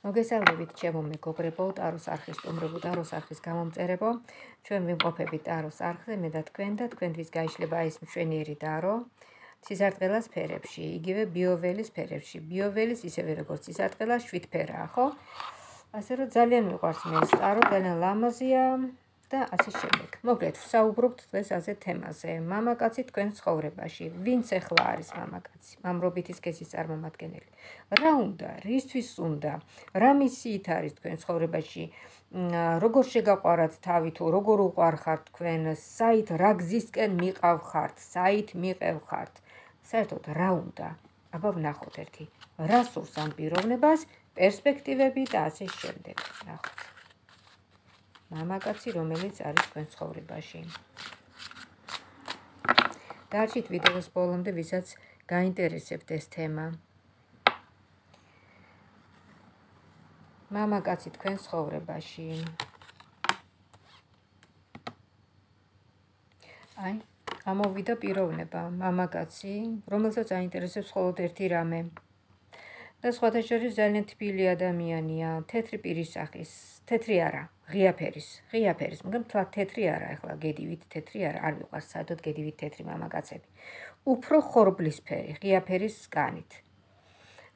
მოგესალმებით ჩემო მეგობრებო, ტაროს არხის სტუმრებო, ტაროს არხის გამომწერებო. ჩვენ ვიმყოფებით ტაროს არხზე, მე და თქვენ და თქვენთვის გაიშლება ეს მშვენიერი ტარო. ცისარტყელას სფერებში, იგივე ბიოველის სფერებში. ბიოველის ისევე როგორც ცისარტყელა, შვიდფერაა, ხო? ასე რომ ძალიან მიყვარს მე ეს ტარო, ძალიან ლამაზია. და ასე შემდეგ. მოკლედ, ვსაუბრობთ დღეს ასე თემაზე. მამაკაცი თქვენ ცხოვრებაში, ვინც ახლა არის მამაკაცი? მამრობითის კესის წარმომადგენელი. რა უნდა, რისთვის უნდა? რა მისიით არის თქვენ ცხოვრებაში? როგორ შეგაყვარათ თავი თუ როგორ უყვარხართ თქვენ? საით რა გზისკენ მიყავხართ? საით მიყევხართ? საერთოდ რა უნდა? აბა ვნახოთ ერთი. რა სურს ამ პიროვნებას? პერსპექტივები და ასე შემდეგ. ნახოთ. მამაკაცი, რომელიც არის თქვენ ცხოვრებაში. დარჩით ვიდეოს ბოლომდე, ვისაც გაინტერესებთ ეს თემა. მამაკაცი თქვენ ცხოვრებაში. აი, ამოვიდა პიროვნება, მამაკაცი, რომელსაც აინტერესებს მხოლოდ ერთი რამე. და სხვათა შორის ძალიან თბილი ადამიანია, თეთრი პირის სახის, თეთრი არა, ღია ფერის, ღია ფერის, მაგრამ თლა თეთრი არა, ახლა გედივით თეთრი არა, არ ვიყვარს სადოთ გედივით თეთრი მამაკაცები. უფრო ხორბლის ფერი, ღია ფერის სკანით.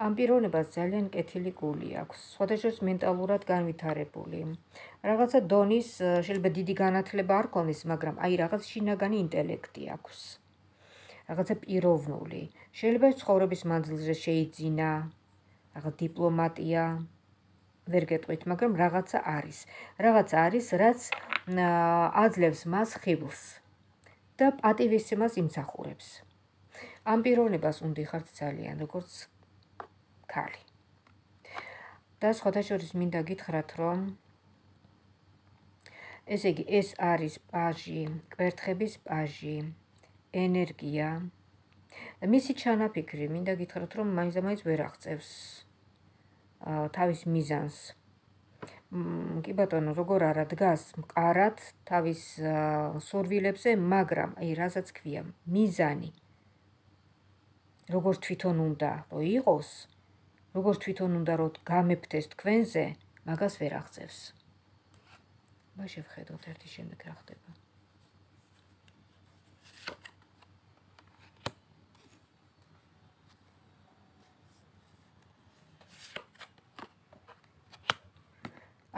ამ პიროვნებას ძალიან კეთილი გული აქვს, სხვათა შორის მენტალურად განვითარებული. რაღაცა დონის შეიძლება დიდი განათლება არ ქონდეს, მაგრამ აი რაღაც შინაგანი ინტელექტი აქვს. რაღაცა პიროვნული. შეიძლება ცხოვრების მანძილზე შეიძინა, რაღაც დიპლომატია ვერ გეტყვით, მაგრამ რაღაცა არის. რაღაცა არის, რაც აძლევს მას ხიბლს და პატივისცემას იმსახურებს. ამ პიროვნებას უნდა ხართ ძალიან, როგორც ქალი. და სხვათა შორის მინდა გითხრათ, რომ ესე იგი, ეს არის პაჟი, კვერთხების პაჟი, ენერგია, მისი ჩანაფიქრი მინდა გითხრათ რომ მაინც და მაინც ვერ აღწევს თავის მიზანს. კი ბატონო როგორ არა დგას მყარად თავის სურვილებზე მაგრამ აი რასაც ქვია მიზანი. როგორ თვითონ უნდა რომ იყოს როგორ თვითონ უნდა რომ გამეფთეს თქვენზე მაგას ვერ აღწევს. მაშინ ხედავთ ერთი შემდეგ რა ხდება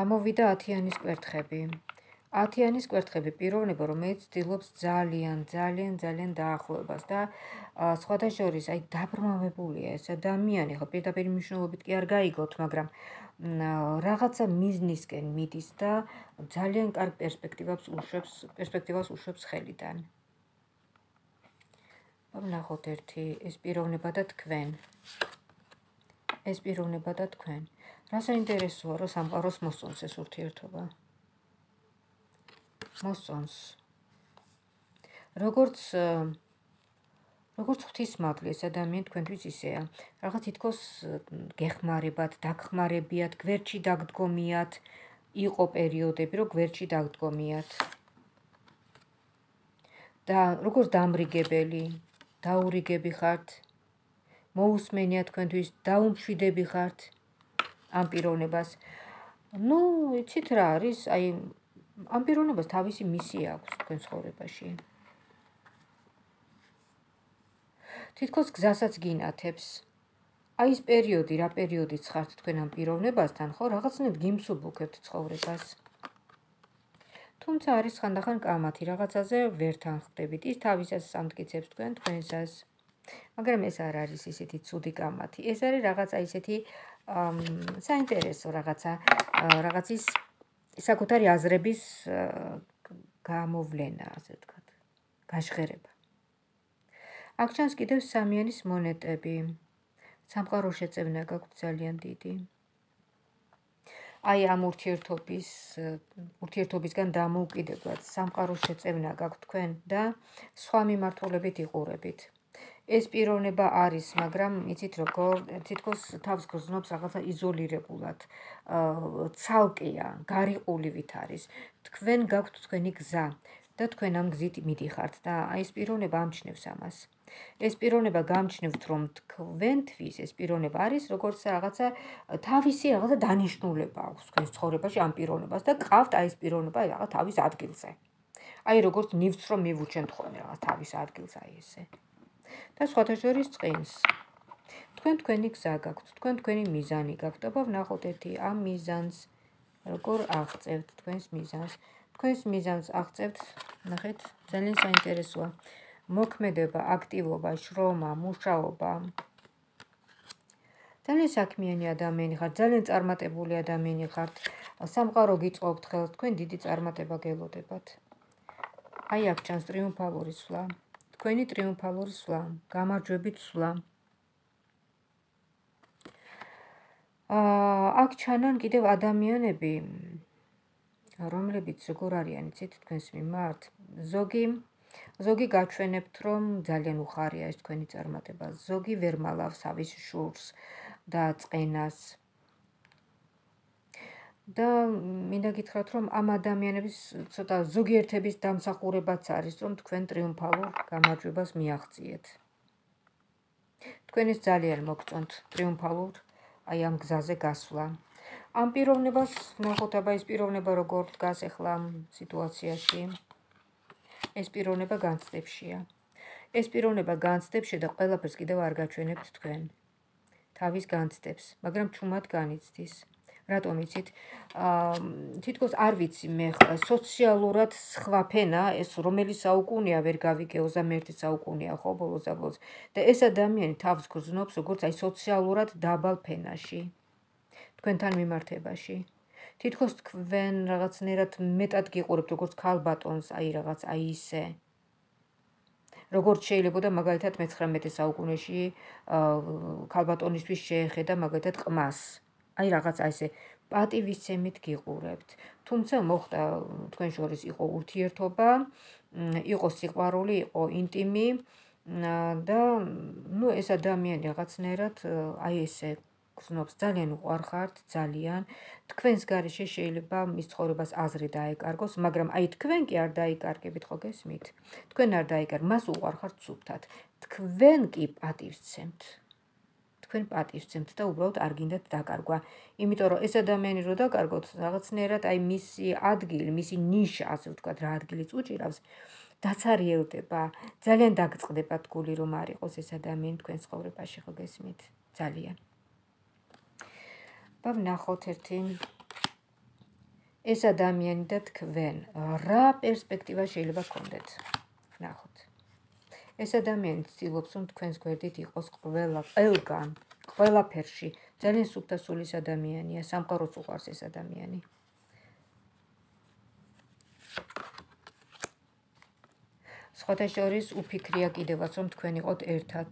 ამოვიდა 10-იანის კვერთხები. 10-იანის კვერთხები პიროვნება, რომელიც ცდილობს ძალიან, ძალიან, ძალიან დაახლოებას და სხვათა შორის, აი დაბრმავებულია ეს ადამიანი, ხო, პირდაპირ მნიშვნელობით კი არ გაიგოთ, მაგრამ რაღაცა მიზნისკენ მიდის და ძალიან კარგ პერსპექტივას უშვებს, პერსპექტივას უშვებს ხელიდან. ვნახოთ ერთი ეს პიროვნება და თქვენ. ეს პიროვნება და თქვენ. რა საინტერესოა რომ სამყაროს მოსწონს ეს ურთიერთობა? მოსწონს. როგორც როგორც ღვთის მაგლი ეს ადამიანი თქვენთვის ისეა. რაღაც თითქოს გეხმარებათ დაგხმარებიათ გვერდში დაგდგომიათ. იყო პერიოდები რომ გვერდში დაგდგომიათ. და როგორც დამრიგებელი დაურიგები ხართ. მოусმენია თქვენთვის დაუმშვიდები ხართ ამ პიროვნებას. ну, იცით რა არის? აი ამ პიროვნებას თავისი მისია აქვს თქვენ ცხოვრებაში. თითქოს გზასაც გინათებს. აი ეს პერიოდი, რა პერიოდიც ხართ თქვენ ამ პიროვნებასთან, ხო, რაღაცნაირად გიმსუბუქებთ ცხოვრებას. თუმცა არის ხანდახან კამათი რაღაცაზე ვერ თანხდებით. ის თავისას სამტკიცებს თქვენ თქვენსას. მაგრამ ეს არ არის ისეთი ცუდი კამათი. ეს არის რაღაცა ისეთი საინტერესო რაღაცა რაღაცის საკუთარი აზრების გამოვლენა, ასე ვთქვათ, გაშღერება. აქ ჩანს კიდევ სამიანის მონეტები. სამყარო შეწევნა გაქვთ ძალიან დიდი. აი ამ ურთიერთობის ურთიერთობისგან დამოუკიდებლად სამყარო შეწევნა გაქვთ თქვენ და სხვა მიმართულებით იყურებით. ეს პიროვნება არის, მაგრამ იცით როგორ თითქოს თავს გრძნობს რაღაცა იზოლირებულად. ცალკეა, გარიყულივით არის. თქვენ გაქვთ თქვენი გზა და თქვენ ამ გზით მიდიხართ და აი ეს პიროვნება ამჩნევს ამას. ეს პიროვნება გამჩნევთ, რომ თქვენთვის ეს პიროვნება არის როგორც რაღაცა თავისი რაღაცა დანიშნულება აქვს თქვენს ცხოვრებაში ამ პიროვნებას და ყავთ აი ეს პიროვნება რაღაც თავის ადგილზე. აი როგორც ნივთს რომ მივუჩენთ ხოლმე რაღაც თავის ადგილს აი ესე. და სხვათა შორის წინს. თქვენ თქვენი გზა გაქვთ, თქვენ თქვენი მიზანი გაქვთ, აბა ვნახოთ ერთი ამ მიზანს როგორ აღწევთ თქვენს მიზანს. თქვენს მიზანს აღწევთ, ნახეთ, ძალიან საინტერესოა. მოქმედება, აქტივობა, შრომა, მუშაობა. ძალიან საქმიანი ადამიანი ხართ, ძალიან წარმატებული ადამიანი ხართ. სამყარო გიწყობთ ხელს, თქვენ დიდი წარმატება გელოდებათ. აი აქ ჩანს ტრიუმფალური სვლა. თქვენი ტრიუმფალური სვლა, გამარჯვებით სვლა. აა აქ ჩანან კიდევ ადამიანები, რომლებიც როგორ არიან, იცით თქვენს მიმართ? ზოგი ზოგი გაჩვენებთ, რომ ძალიან უხარია ეს თქვენი წარმატება. ზოგი ვერ მალავს თავის შურს და წენას. და მინდა გითხრათ, რომ ამ ადამიანების ცოტა ზოგიერთების დამსახურებაც არის, რომ თქვენ ტრიუმფალურ გამარჯვებას მიაღწიეთ. თქვენ ეს ძალიან მოგწონთ ტრიუმფალურ აი ამ გზაზე გასვლა. ამ პიროვნებას ნახოთ, აბა ეს პიროვნება როგორ დგას ახლა სიტუაციაში. ეს პიროვნება განცდებშია. ეს პიროვნება განცდებშია და ყველაფერს კიდევ არ გაჩვენებთ თქვენ. თავის განცდებს, მაგრამ ჩუმად განიცდის. რატომ იცით? აა თითქოს არ ვიცი მე სოციალურად სხვა ფენა, ეს რომელი საუკუნეა ვერ გავიგე 21 საუკუნეა ხო ბოლოს და ბოლოს. და ეს ადამიანი თავს გრძნობს როგორც აი სოციალურად დაბალ ფენაში. თქვენთან მიმართებაში. თითქოს თქვენ რაღაცნაირად მეტად გიყურებთ როგორც ქალბატონს, აი რაღაც აი ისე. როგორც შეიძლება და მაგალითად მე-19 საუკუნეში ქალბატონისთვის შეეხედა მაგალითად ყმას. აი რაღაც აი ესე პატივისცემით გიყურებთ. თუმცა მოხდა თქვენ შორის იყო ურთიერთობა, იყო სიყვარული, იყო ინტიმი და ნუ ეს ადამიანი რაღაცნაირად აი ესე გზნობს ძალიან უყარხართ ძალიან. თქვენს garaშე შეიძლება მის ცხოვრებას აზრი დაეკარგოს მაგრამ აი თქვენ კი არ დაიკარგებით ხო გესმით? თქვენ არ დაიკარ მას უყარხართ სუფთად. თქვენ კი პატივცემთ თქვენ პატივცემთ და უბრალოდ არ გინდათ დაკარგვა. იმიტომ რომ ეს ადამიანი რო დაკარგოთ რაღაცნაირად აი მისი ადგილი მისი ნიშა ასე ვთქვათ რა ადგილიც უჭირავს დაცარიელდება ძალიან დაგწყდება თქული რომ არ იყოს ეს ადამიანი თქვენ ცხოვრებაში ხო გესმით? ძალიან. და ვნახოთ ერთი. ეს ადამიანი და თქვენ რა პერსპექტივა შეიძლება გქონდეთ ვნახოთ ეს ადამიანი ცდილობს რომ თქვენს გვერდით იყოს ყველა ყველგან ყველაფერში. ძალიან სუფთასულის ადამიანია სამყაროს უყვარს ეს ადამიანი. სხვათა შორის უფიქრია კიდევაც რომ თქვენ იყოთ ერთად.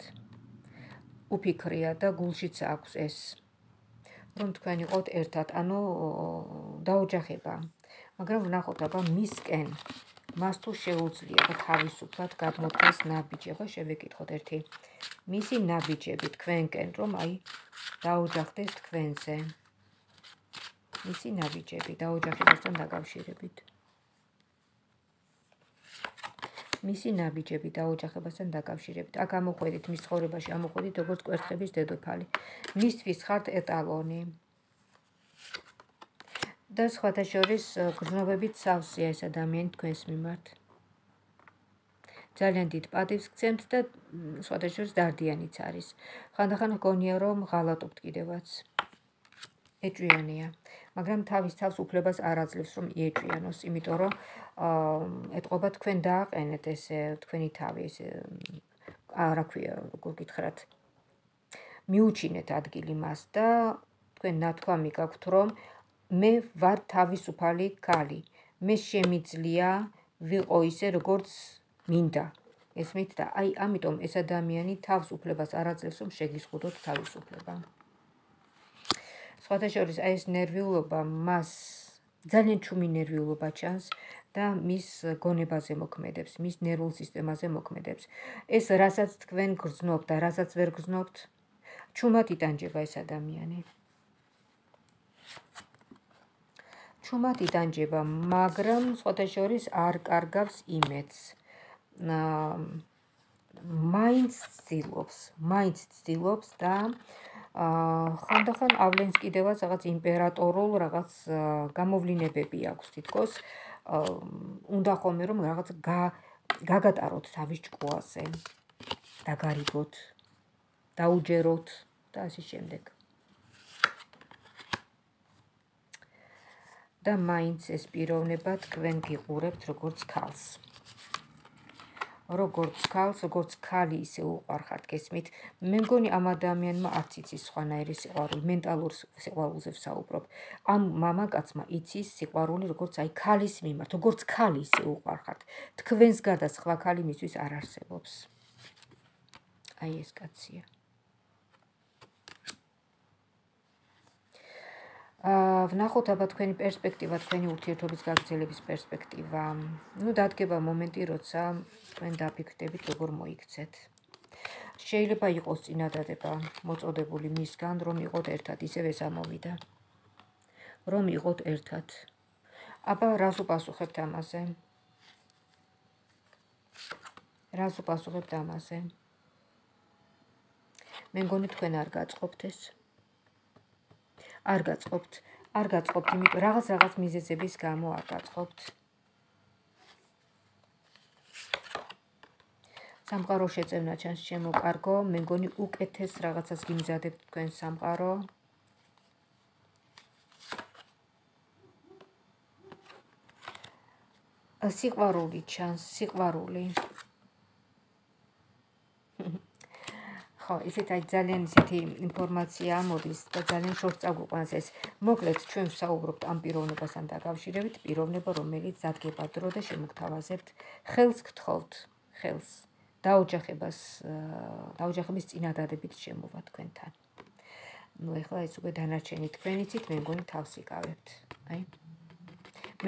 უფიქრია და გულშიც აქვს ეს რომ თქვენ იყოთ ერთად, ანუ დაოჯახება. მაგრამ ვნახოთ აბა მისკენ მას თუ შეუძლია თავისუფლად გადმოდგას ნაბიჯება, შევეკითხოთ ერთი. მისი ნაბიჯები თქვენკენ რომ აი დაოჯახდეს თქვენზე. მისი ნაბიჯები დაოჯახებასთან დაკავშირებით. მისი ნაბიჯები დაოჯახებასთან დაკავშირებით. აქ ამოხვედით მის ცხოვრებაში, ამოხვედით როგორც კვერთხების დედოფალი. მისთვის ხართ ეტალონი. და სხვათა შორის გრძნობებით სავსეა ეს ადამიანი თქვენს მიმართ. ძალიან დიდ პატივს გცემთ და სხვათა შორის დარდიანიც არის. ხანდახან გონია რომ ღალატობთ კიდევაც. ეჭვიანია. მაგრამ თავის თავს უფლებას არ აძლევს რომ იეჭვიანოს, იმიტომ რომ ეთყობა თქვენ დააყენეთ ესე თქვენი თავი ესე არა ქვია როგორ გითხრათ მიუჩინეთ ადგილი მას და თქვენ ნათქვამი გაქვთ რომ მე ვარ თავისუფალი ქალი მე შემიძლია ვიყო ისე როგორც მინდა ესმით და აი ამიტომ ეს ადამიანი თავს უფლებას არ აძლევს რომ შეგიზღუდოთ თავისუფლება სხვათა შორის აი ეს ნერვიულობა მას ძალიან ჩუმი ნერვიულობა ჩანს და მის გონებაზე მოქმედებს, მის ნერვულ სისტემაზე მოქმედებს. ეს რასაც თქვენ გრძნობთ და რასაც ვერ გრძნობთ, ჩუმად იტანჯება ეს ადამიანი. ჩუმად იტანჯება, მაგრამ სხვათა შორის არ კარგავს იმედს. მაინც ცდილობს, მაინც ცდილობს და ხანდახან ავლენს კიდევაც რაღაც იმპერატორულ რაღაც გამოვლინებები აქვს თითქოს. უნდა ხომე რომ რაღაც გაგატაროთ თავის ჭკუაზე. დაგარიგოთ, დაუჯეროთ და ასე შემდეგ. და მაინც ეს პიროვნება თქვენ გიყურებთ როგორც ქალს. როგორც ქალს, როგორც ქალი ისე უყარხართ გესმით. მე მგონი ამ ადამიანმა არც იცის სხვანაირი სიყვარული, მენტალურ სიყვარულზე ვსაუბრობ. ამ მამაკაცმა იცის სიყვარული როგორც აი ქალის მიმართ, როგორც ქალი ისე უყარხართ. თქვენს გარდა სხვა ქალი მისთვის არ არსებობს. აი ეს კაცია. ვნახოთ აბა თქვენი პერსპექტივა, თქვენი ურთიერთობის გაგრძელების პერსპექტივა. ну დადგება მომენტი, როცა თქვენ დაფიქრდებით, როგორ მოიქცეთ. შეიძლება იყოს წინადადება მოწოდებული მისგან, რომ იყოთ ერთად, ისევ ეს ამოვიდა. რომ იყოთ ერთად. აბა რას უპასუხებთ ამაზე? რას უპასუხებთ ამაზე? მე მგონი თქვენ არ გაწყობთ ეს. არ გაწყობთ, არ გაწყობთ, იმიტომ რაღაც რაღაც მიზეზების გამო არ გაწყობთ. სამყარო შეწევნა ჩანს ჩემო კარგო, მე მგონი უკეთეს რაღაცას გიმზადებთ თქვენ სამყარო. სიყვარული ჩანს, სიყვარული. ხო, ისეთ აი ძალიან ისეთი ინფორმაცია მოდის და ძალიან შორს წაგვიყვანს ეს. მოკლედ ჩვენ ვსაუბრობთ ამ პიროვნებასთან დაკავშირებით, პიროვნება, რომელიც დადგება დრო და შემოგთავაზებთ ხელს გთხოვთ, ხელს. დაოჯახებას დაოჯახების წინადადებით შემოვა თქვენთან. ну ეხლა ეს უკვე დანარჩენი თქვენ იცით, მე მგონი თავს იკავებთ. აი.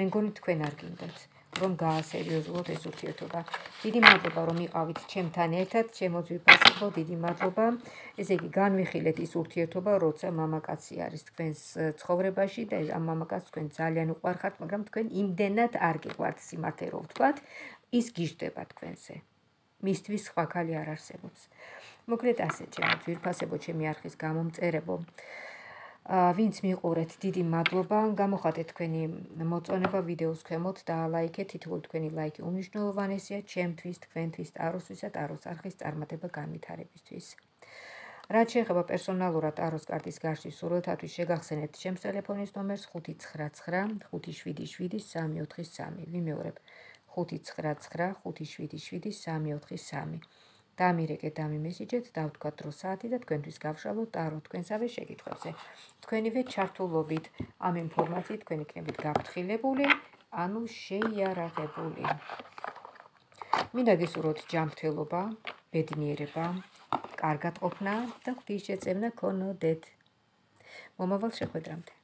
მე მგონი თქვენ არ გინდათ რომ გაასერიოზულოთ ეს ურთიერთობა. დიდი მადლობა რომ იყავით ჩემთან ერთად, ჩემო ძვირფასებო, დიდი მადლობა. ესე იგი, განვიხილეთ ის ურთიერთობა, როცა მამაკაცი არის თქვენს ცხოვრებაში და ამ მამაკაცს თქვენ ძალიან უყვარხართ, მაგრამ თქვენ იმდენად არ გიყვართ სიმართლე რო ვთქვათ, ის გიждდება თქვენზე. მისთვის სხვა ხალი არ არსებობს. მოკლედ ასე ჩემო ძვირფასებო ჩემი არხის გამომწერებო. ვინც მიყურეთ, დიდი მადლობა. გამოხატეთ თქვენი მოწონება ვიდეოს ქვემოთ და ლაიქეთ. თითოეული თქვენი ლაიქი უმნიშვნელოვანესია ჩემთვის, თქვენთვის, ტაროსთვის და ტაროს არხის წარმატება განვითარებისთვის. რაც შეეხება პერსონალურად ტაროს კარტის გარშვის სურვილთათვის შეგახსენებთ ჩემს ტელეფონის ნომერს 599 577 343. ვიმეორებ 599 599577343 დამირეკეთ ამი მესიჯეთ დავთქვათ დრო საათი და თქვენთვის გავშალოთ ტარო თქვენსავე შეკითხვებზე. თქვენივე ჩართულობით ამ ინფორმაციით თქვენ იქნებით გაფრთხილებული ანუ შეიარაღებული. მინდა გისურვოთ ჯანმრთელობა ბედნიერება კარგად ყოფნა და ღვთის შეწევნა ქონოდეთ. მომავალ შეხვედრამდე